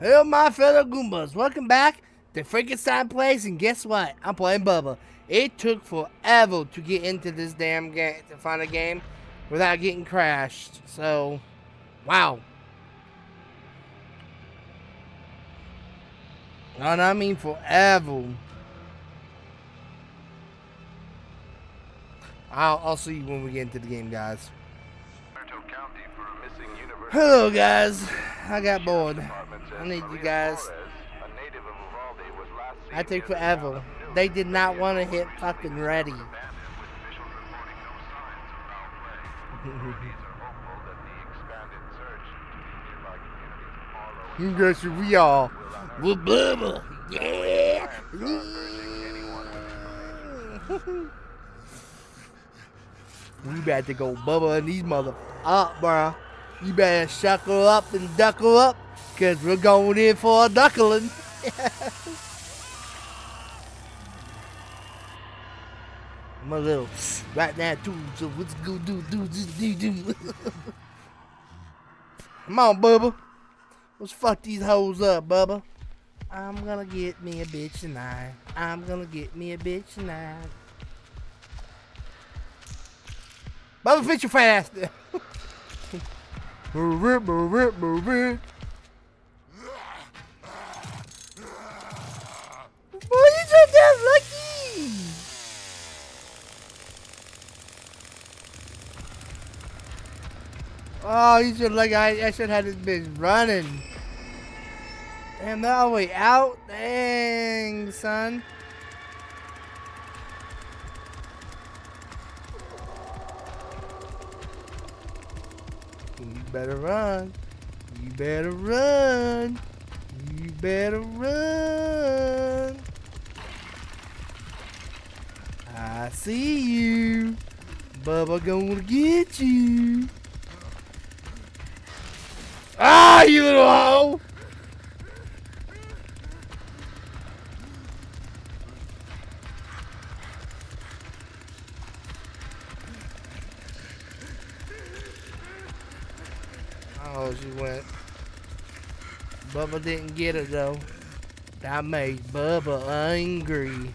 Hello, my fellow Goombas. Welcome back to Frankenstein Plays, and guess what? I'm playing Bubba. It took forever to get into this damn game, to find a game without getting crashed. So, wow. And I mean forever. I'll, I'll see you when we get into the game, guys. Hello, guys. I got bored. I need you guys. I take forever. They did not want to hit fucking ready. you guys we all. We're Bubba. Yeah. we about to go Bubba and these mother up, bruh. You better shuckle up and duckle up, cause we're going in for a duckling. I'm a little right now too, so let's go do do do do do. Come on, Bubba. Let's fuck these hoes up, Bubba. I'm gonna get me a bitch tonight. I'm gonna get me a bitch tonight. Bubba, fit your there. Move it, move it, move it. Why you so damn lucky? Oh, you should like I, I should have this bitch running. Damn, that way out? Dang, son. You better run. You better run. You better run. I see you. Bubba gonna get you. Ah, you little hoe! Oh, she went. Bubba didn't get it though. That made Bubba angry.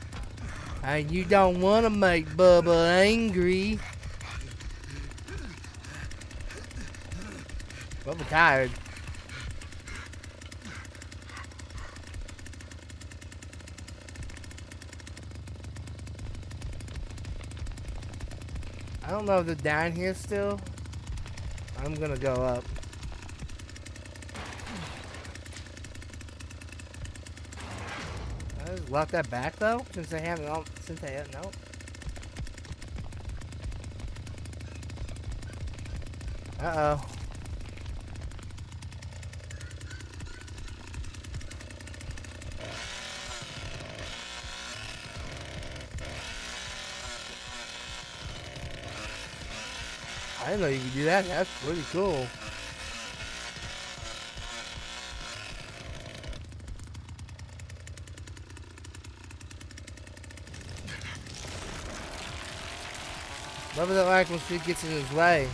And you don't want to make Bubba angry. Bubba tired. I don't know if they're down here still. I'm gonna go up. I just left that back though, since they haven't. all- Since they haven't. Nope. Uh oh. I didn't know you could do that. That's pretty cool. It that like when gets in his way.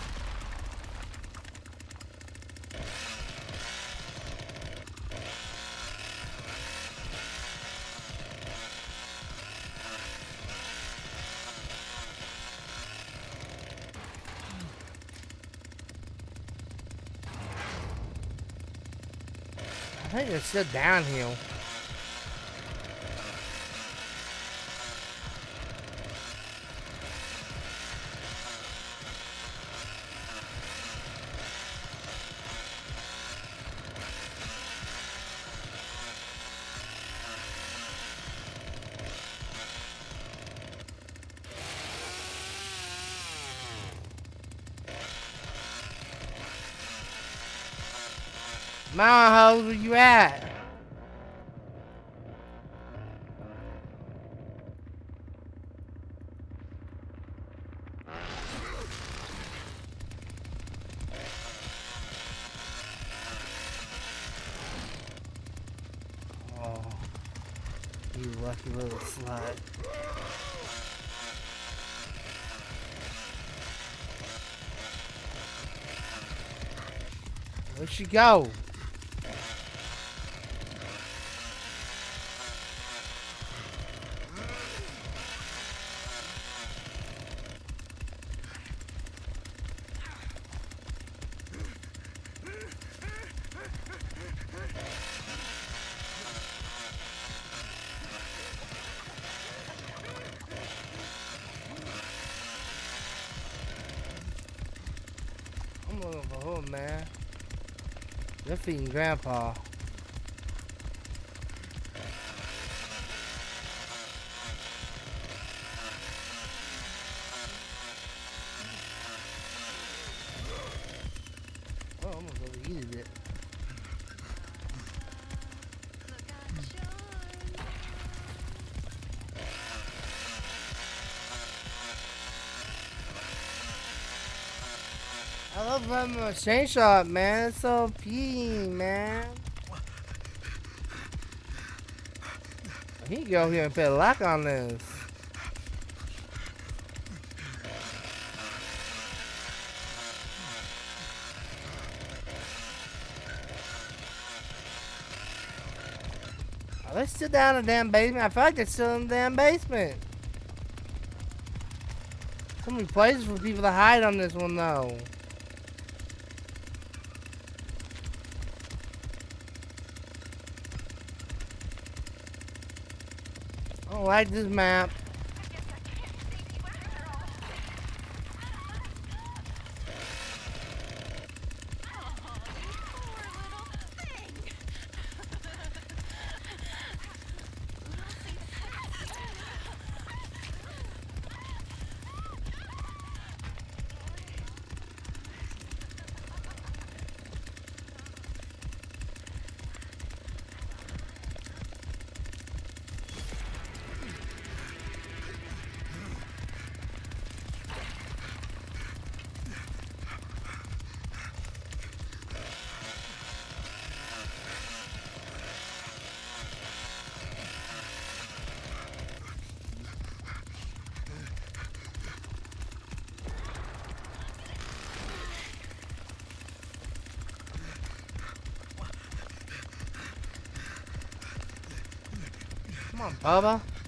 I think it's still downhill. Hoes, where you at? Oh, you lucky little slut. Where'd she go? man. Feeding Grandpa. Oh, almost overheated it. I love having a chain shot, man. It's so P, man. He go here and put a lock on this. Oh, they're still down in the damn basement. I feel like they're still in the damn basement. So many places for people to hide on this one, though. Like this map. Come on, Bubba.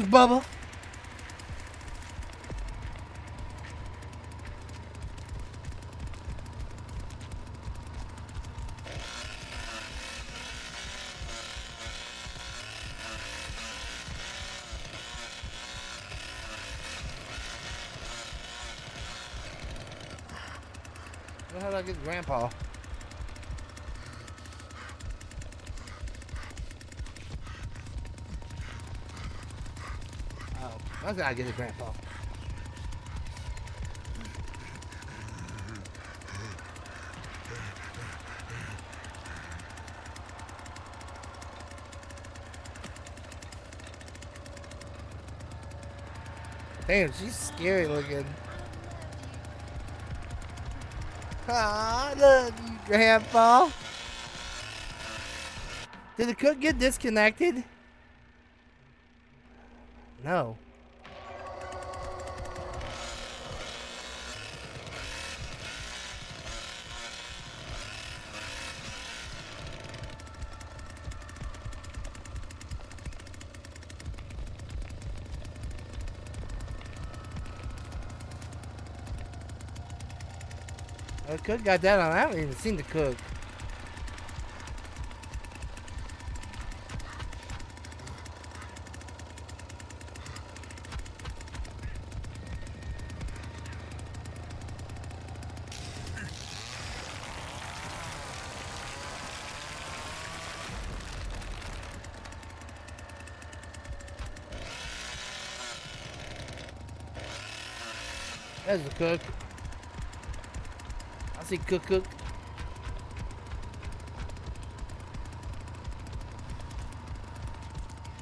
Some Bubba! The did I get Grandpa? I gotta get the Grandpa. Damn, she's scary looking. Ah, you, Grandpa. Did the cook get disconnected? No. The cook got that on. I haven't even seen the cook. There's the cook. See Cook Cook.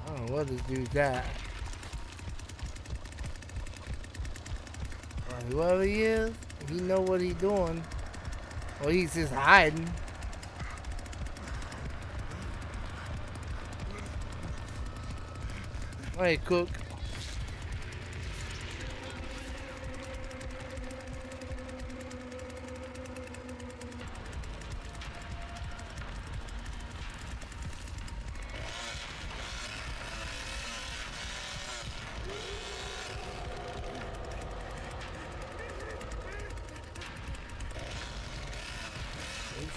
I don't know what this dude's at. Whoever he is, he know what he's doing. Or he's just hiding. Hey, Cook.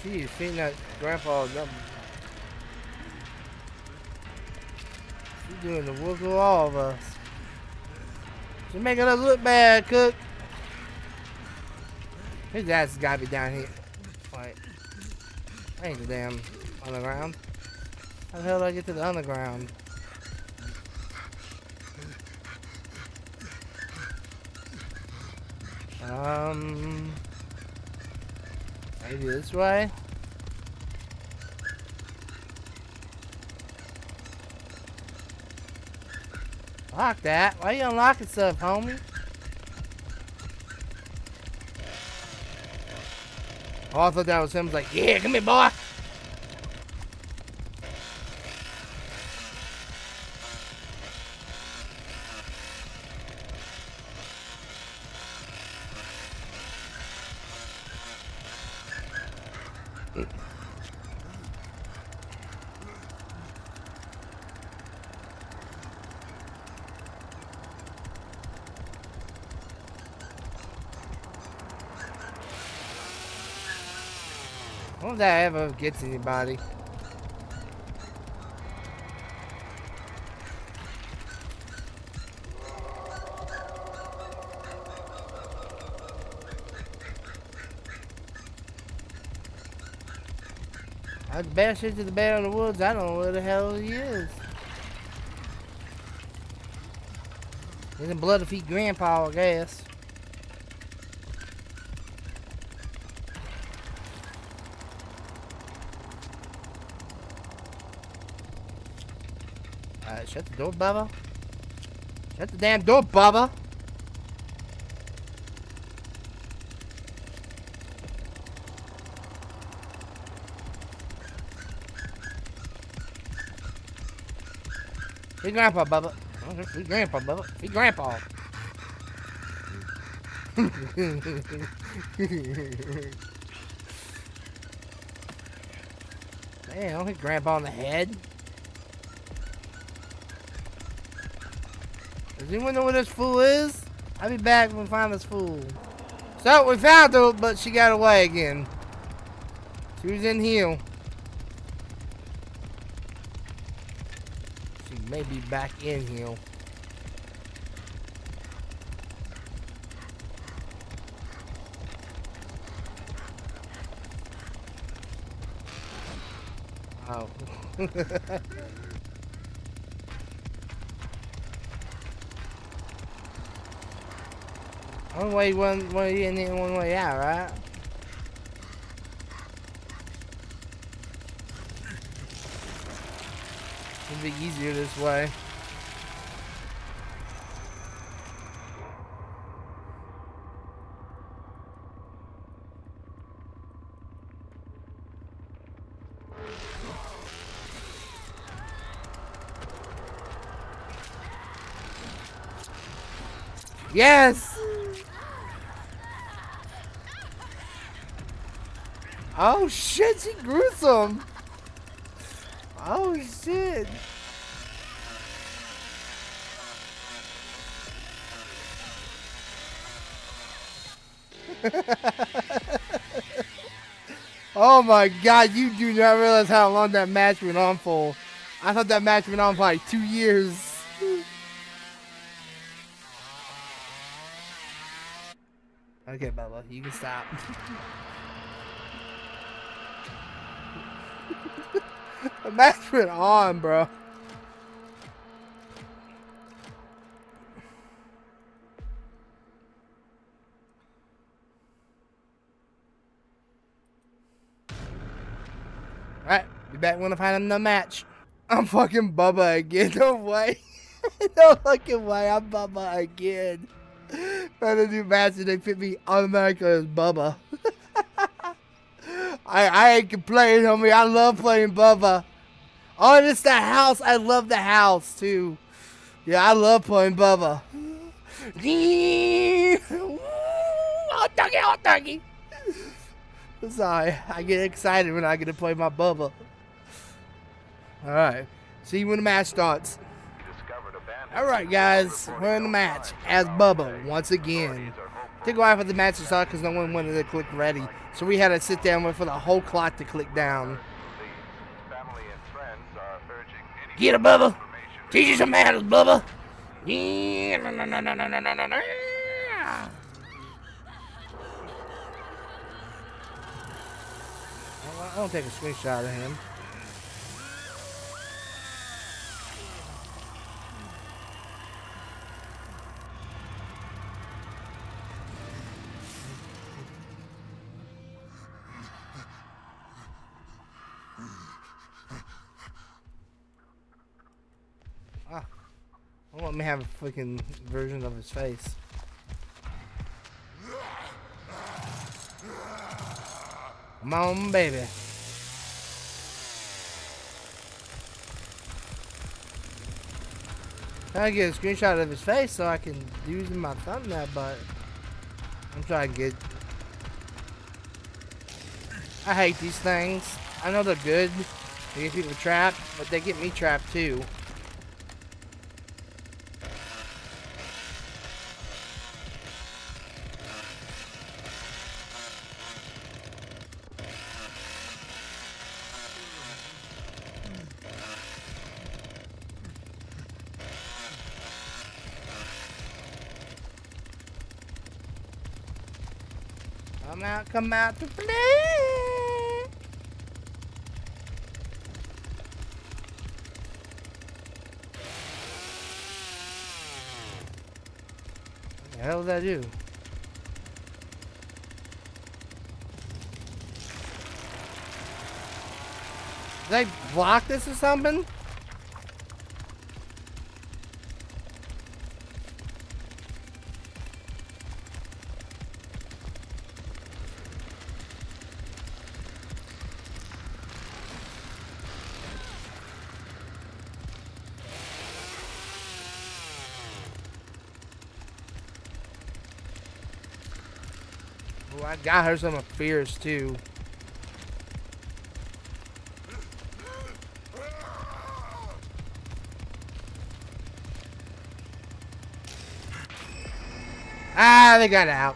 See, you've seen that grandpa number. You're doing the work all of us. You're making us look bad, Cook. His ass has got to be down here. Like, ain't the damn underground. How the hell did I get to the underground? Um, maybe this way. Lock that. Why you unlocking stuff, homie? Oh, I thought that was him. I was like, yeah, come here, boy. I if that ever gets anybody. I bear shit to the bear in the woods. I don't know where the hell he is. In blood to feed grandpa, I guess. Alright, shut the door, Bubba. Shut the damn door, Bubba. Be grandpa, Bubba. Be grandpa, Bubba. Be grandpa. Man, hit grandpa on the head. Does anyone know where this fool is? I'll be back when we find this fool. So, we found her, but she got away again. She was in here. She may be back in here. Oh. One way, one way in and one way out, right? It'd be easier this way. Yes! Oh shit, she gruesome! Oh shit! oh my god, you do not realize how long that match went on for. I thought that match went on for like two years. okay, Bubba, you can stop. The match went on, bro. Alright, be back when I find another match. I'm fucking Bubba again. No way. no fucking way. I'm Bubba again. By the new match, they put me automatically as Bubba. I, I ain't complaining, homie. I love playing Bubba. Oh, and it's the house. I love the house, too. Yeah, I love playing Bubba. hot doggy, hot doggy. Sorry, I get excited when I get to play my Bubba. Alright, see you when the match starts. Alright guys, we're in the match as Bubba once again. Took a while for the match to start because no one wanted to click ready. So we had to sit down wait for the whole clock to click down. Get it, Bubba! Teach you some manners, Bubba! Yeah, no, no, no, no, no, no, no, no. I want to take a screenshot of him. Let me have a freaking version of his face. On, baby. To get a screenshot of his face so I can use my thumbnail, but I'm trying to get. I hate these things. I know they're good. They get people trapped, but they get me trapped too. Come out, come out to play. What the hell did that do? Did I block this or something? I got her some fears too. Ah, they got out.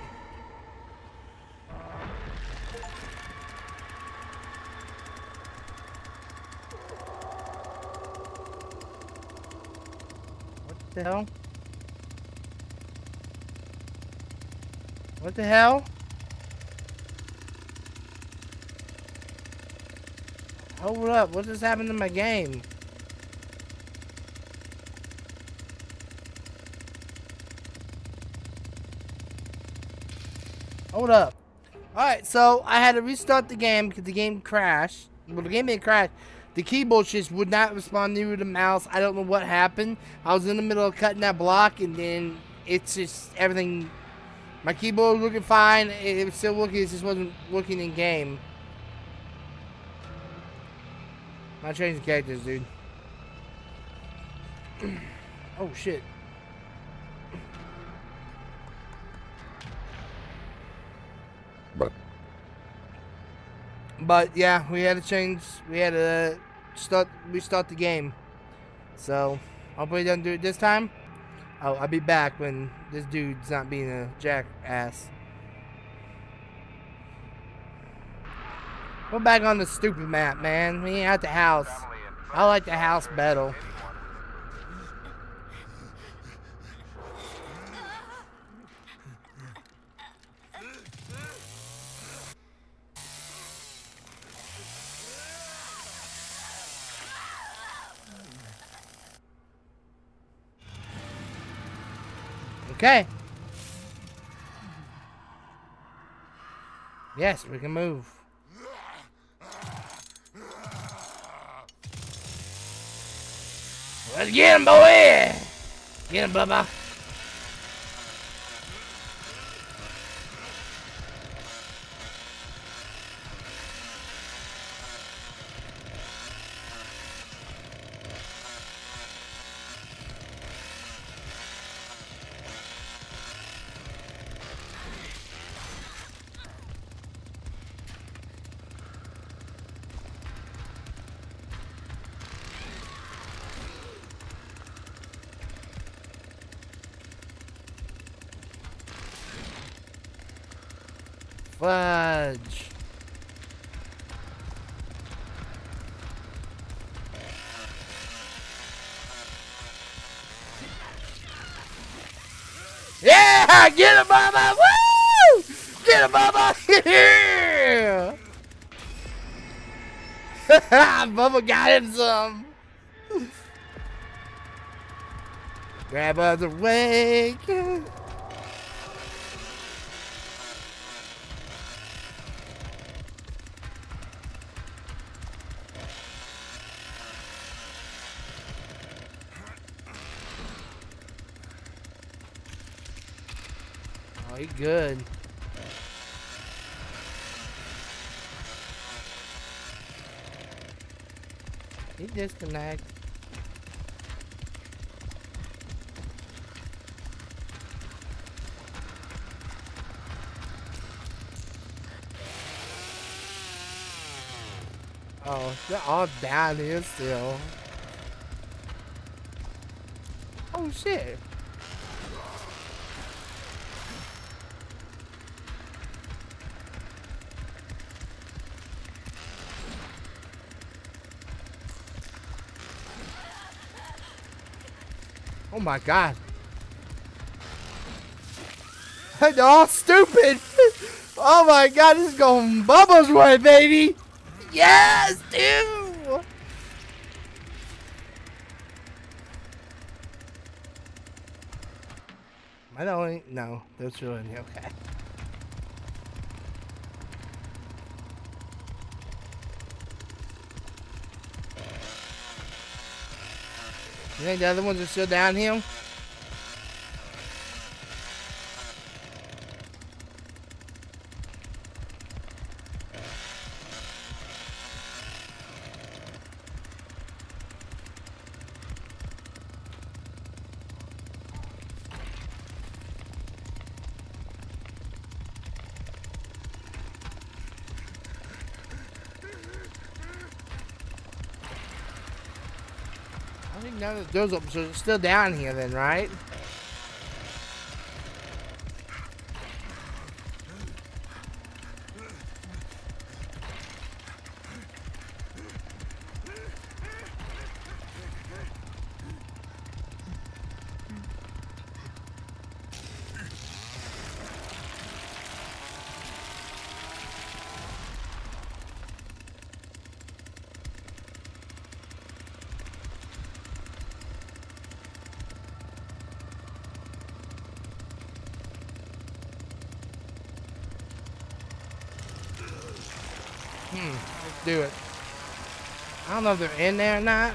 What the hell? What the hell? Hold up, what just happened to my game? Hold up. Alright, so I had to restart the game because the game crashed. Well, the game didn't crash. The keyboard just would not respond to the mouse. I don't know what happened. I was in the middle of cutting that block and then it's just everything. My keyboard was looking fine. It was still working. It just wasn't working in game. Not changing characters, dude. oh shit. But But yeah, we had to change we had to start restart the game. So hopefully he doesn't do it this time. Oh, I'll be back when this dude's not being a jackass. We're back on the stupid map, man. We ain't at the house. I like the house better. Okay. Yes, we can move. Let's get him, boy! Get him, Bubba. Fudge. Yeah! Get him, Bubba! Woo! Get him, Bubba! Yeah! Bubba got him some. Grab other way. Good. He disconnect. Oh, they're all down here still. Oh shit. My god. They're all stupid. Oh my god, this is going Bubba's way, baby. Yes, dude. Am I the only? No, in here. Okay. You think the other ones are still down here? I think none of those are still down here then, right? Hmm, let's do it. I don't know if they're in there or not.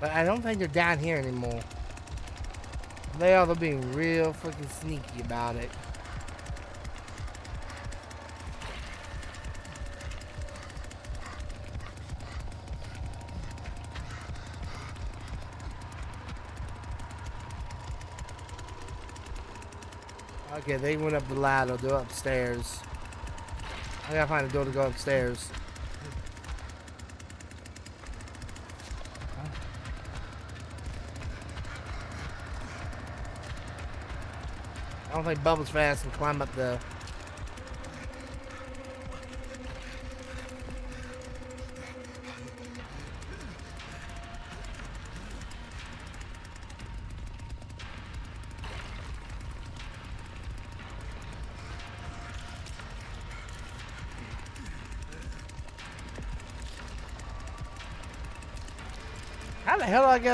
But I don't think they're down here anymore. They are they're being real freaking sneaky about it. Okay, they went up the ladder. They're upstairs. I gotta find a door to go upstairs. I don't think Bubbles fast can climb up the.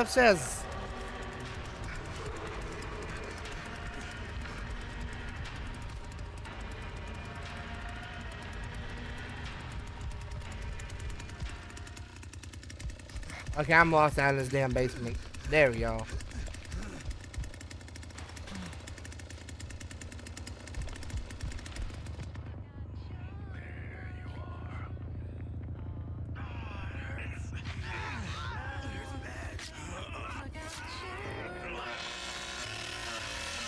Jeff says. Okay, I'm lost out this damn basement. There we go.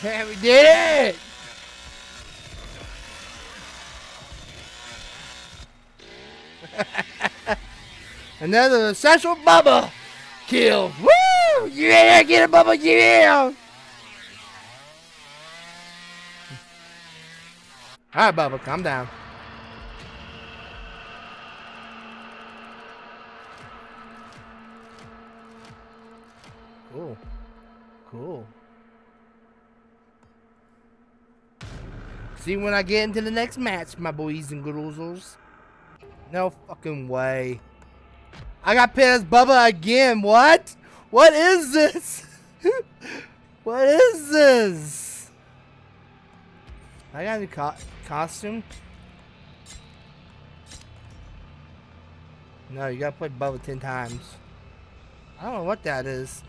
Yeah, we did it! Another Satchel Bubba kill. Woo! Yeah, get it, Bubba, yeah! Alright, Bubba, calm down. Cool. Cool. See when I get into the next match, my boys and girls. No fucking way. I got pit as Bubba again. What? What is this? what is this? I got a new co costume. No, you gotta play Bubba 10 times. I don't know what that is.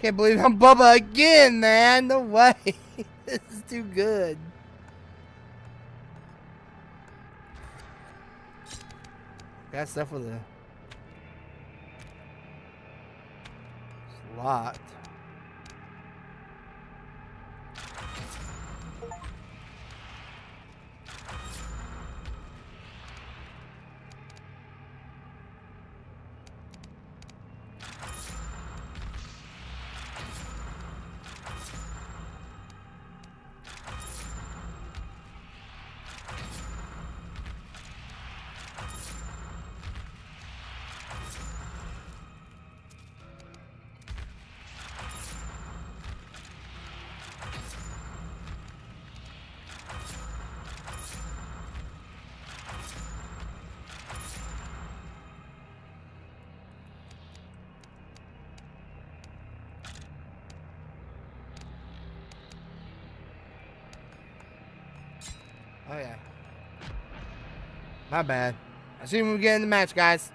Can't believe I'm Bubba again, man. No way. this is too good. Got stuff with a lot. Oh, Oh, yeah. My bad. I see when we get in the match, guys.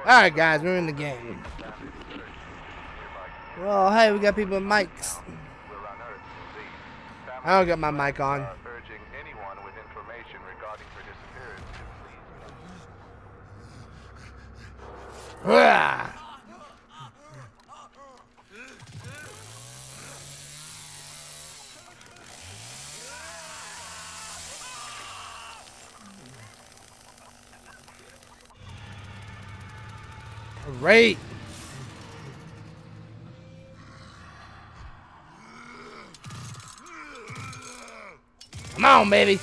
Alright, guys, we're in the game. Well, hey, we got people with mics. I don't got my mic on. Great. Come on, baby.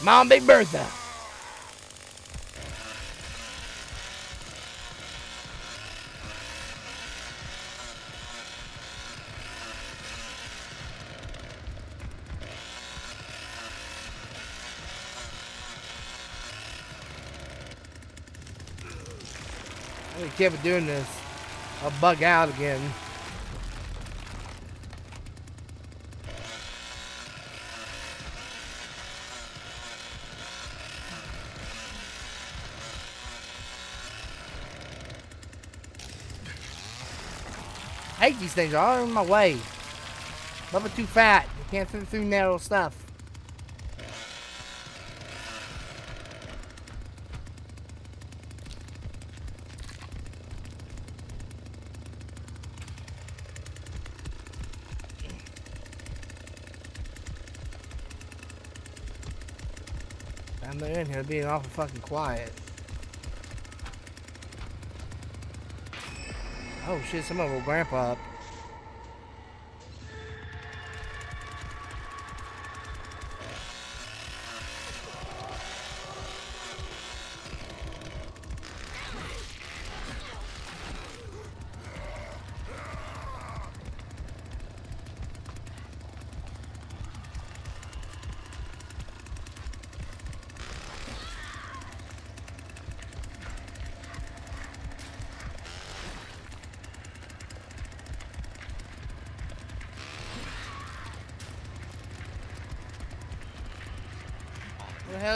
Come on, Big Bertha. Careful doing this. I'll bug out again. I hate these things. All in my way. Bubba too fat. You can't fit through narrow stuff. I'm in here being awful fucking quiet. Oh shit, some of will grandpa up.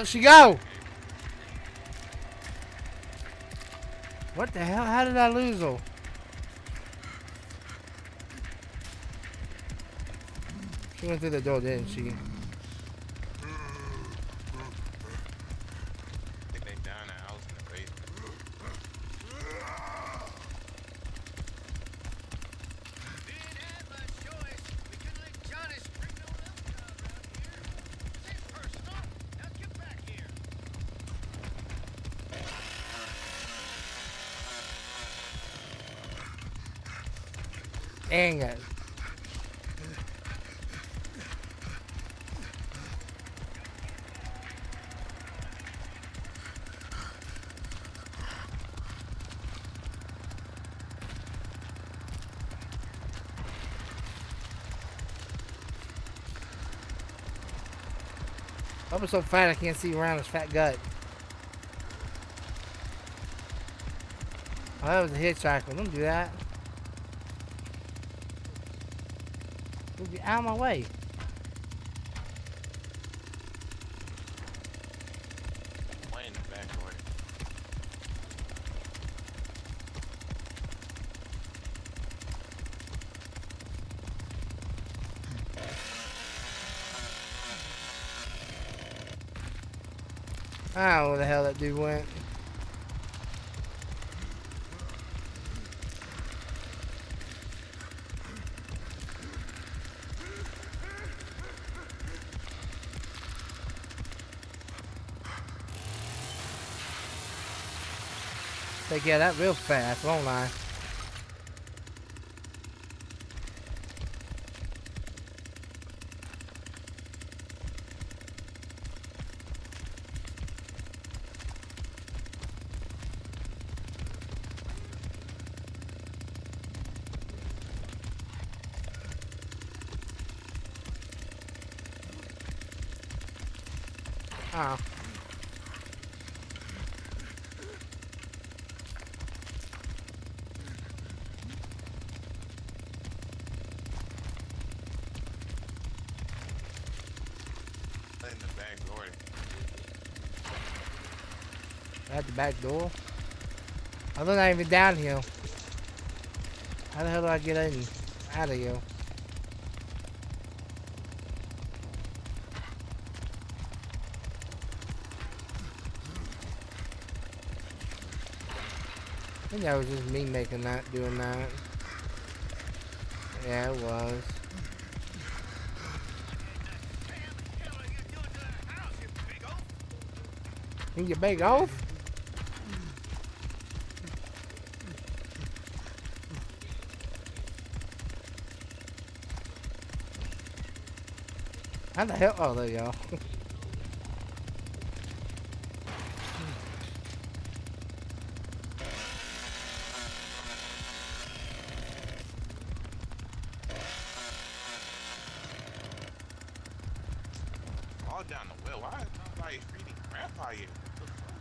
There she go! What the hell? How did I lose her? She went through the door, didn't she? Dang it. I'm so fat I can't see around his fat gut. Oh, that was a hitchhiker. Don't do that. Get out of my way. I don't know where the hell that dude went. Care that real fast, won't I? Oh. At the back door? I'm not even down here. How the hell do I get in? Out of here? I think that was just me making that, doing that. Yeah, it was. You get big off? How the hell? Oh, there go. All down the well. Why is nobody feeding grandpa yet? What the fuck?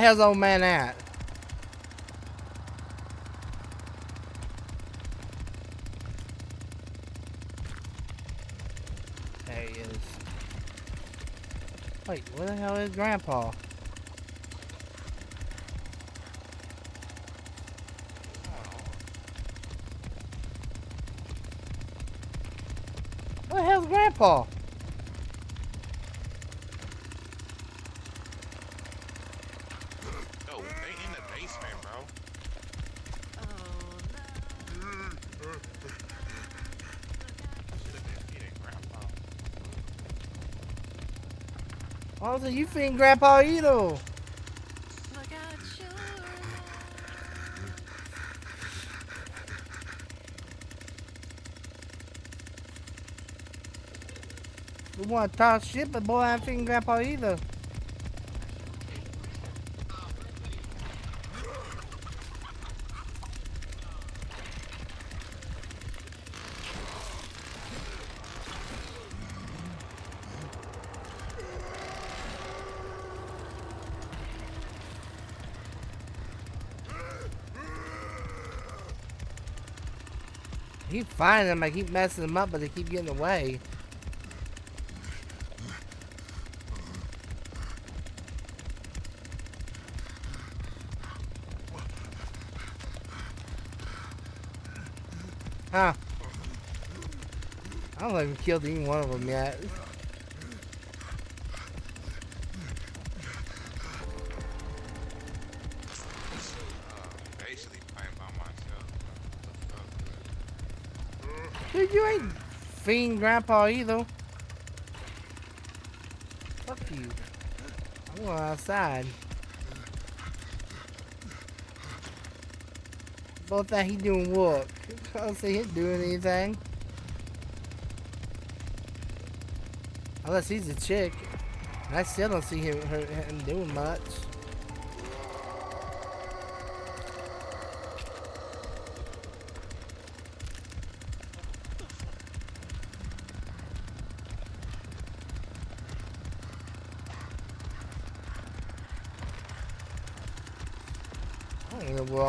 The hell's old man at? There he is. Wait, where the hell is Grandpa? Where the hell's Grandpa? Yo, they in the basement, bro. Should have been feeding grandpa. Oh, so you feeding Grandpa either? We want to talk shit, but boy, I ain't feeding Grandpa either. Keep finding them, I keep messing them up, but they keep getting away. Huh. I don't even killed any one of them yet. Dude, you ain't fiend grandpa either. Fuck you. I'm going outside. Both that he doing work. I don't see him doing anything. Unless he's a chick. I still don't see him, her, him doing much.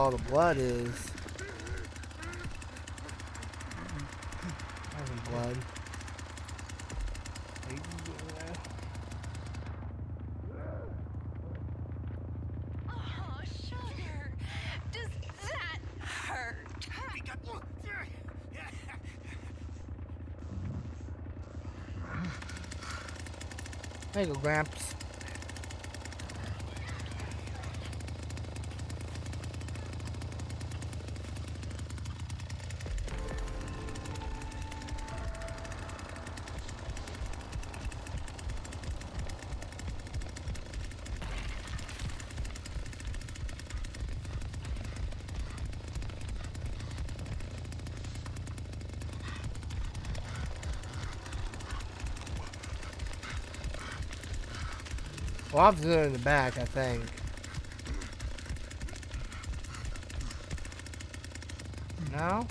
I don't blood is. Blood. There go, Gramps. Well, officer in the back, I think. No?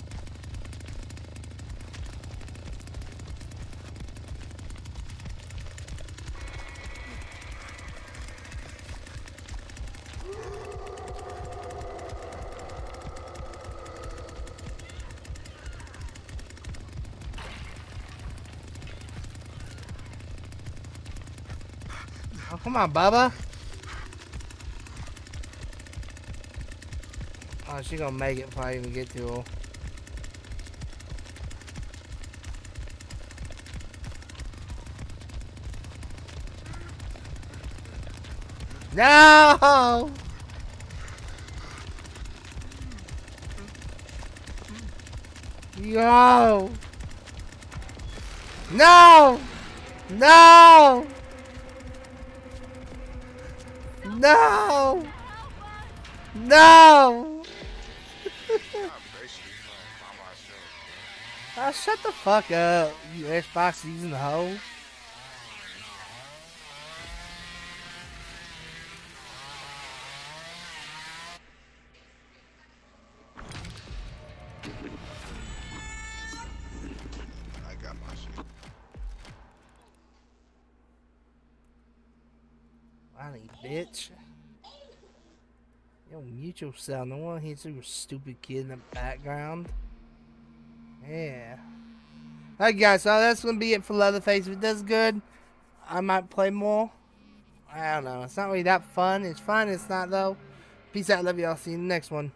Oh, come on, Bubba. Oh, she gonna make it before I even get to her. No! Yo! No! No! No! No! I'm basically playing by myself. Oh, ah, shut the fuck up, you Xbox using hoe. Bitch. Yo, mute yourself. No one hits you, stupid kid in the background. Yeah. Alright, guys, so that's gonna be it for Leatherface. If it does good, I might play more. I don't know. It's not really that fun. It's fun. It's not, though. Peace out. Love y'all. See you in the next one.